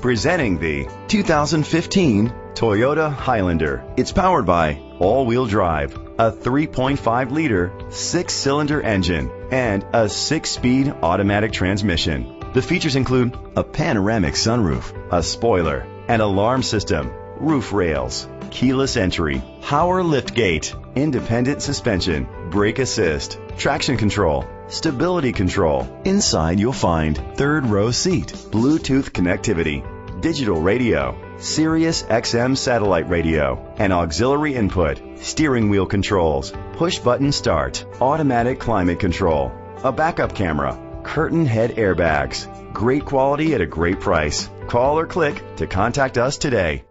Presenting the 2015 Toyota Highlander. It's powered by all-wheel drive, a 3.5 liter six-cylinder engine, and a six-speed automatic transmission. The features include a panoramic sunroof, a spoiler, an alarm system, roof rails, keyless entry, power liftgate, independent suspension, brake assist, traction control, stability control. Inside you'll find third row seat, Bluetooth connectivity, digital radio, Sirius XM satellite radio, and auxiliary input, steering wheel controls, push button start, automatic climate control, a backup camera, curtain head airbags. Great quality at a great price. Call or click to contact us today.